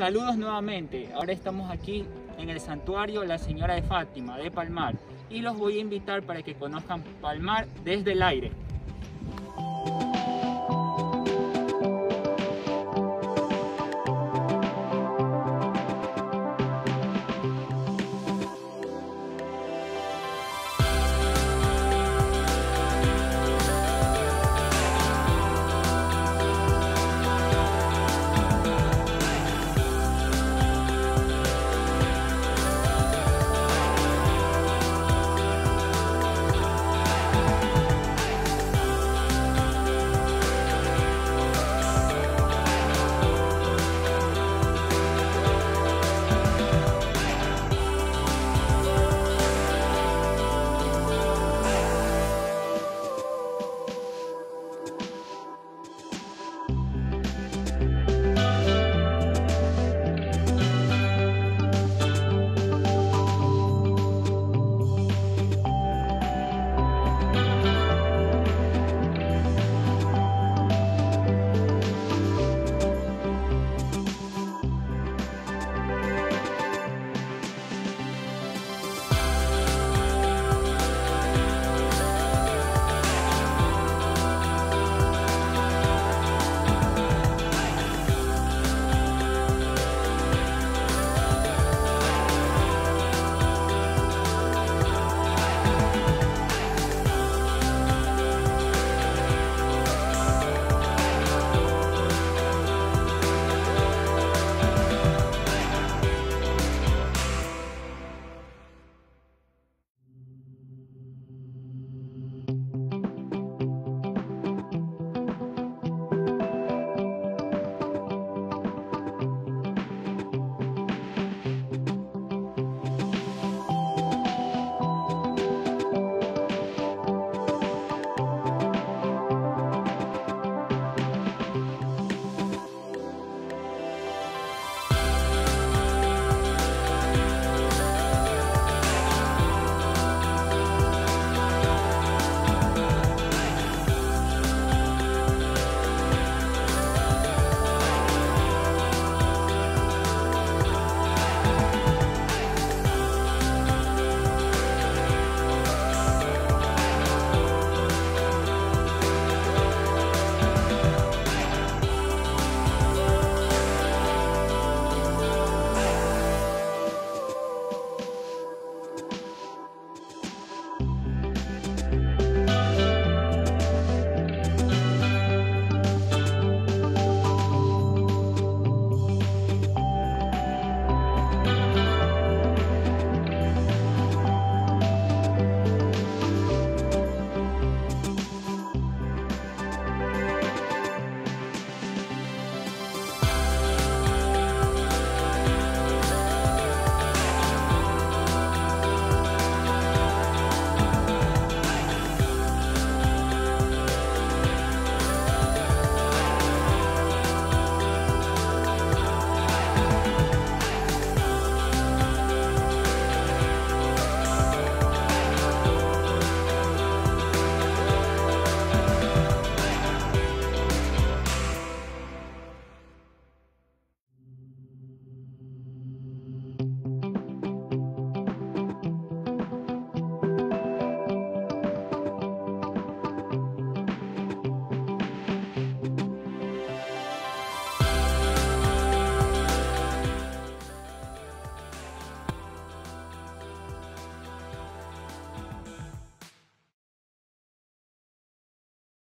Saludos nuevamente, ahora estamos aquí en el santuario La Señora de Fátima de Palmar y los voy a invitar para que conozcan Palmar desde el aire.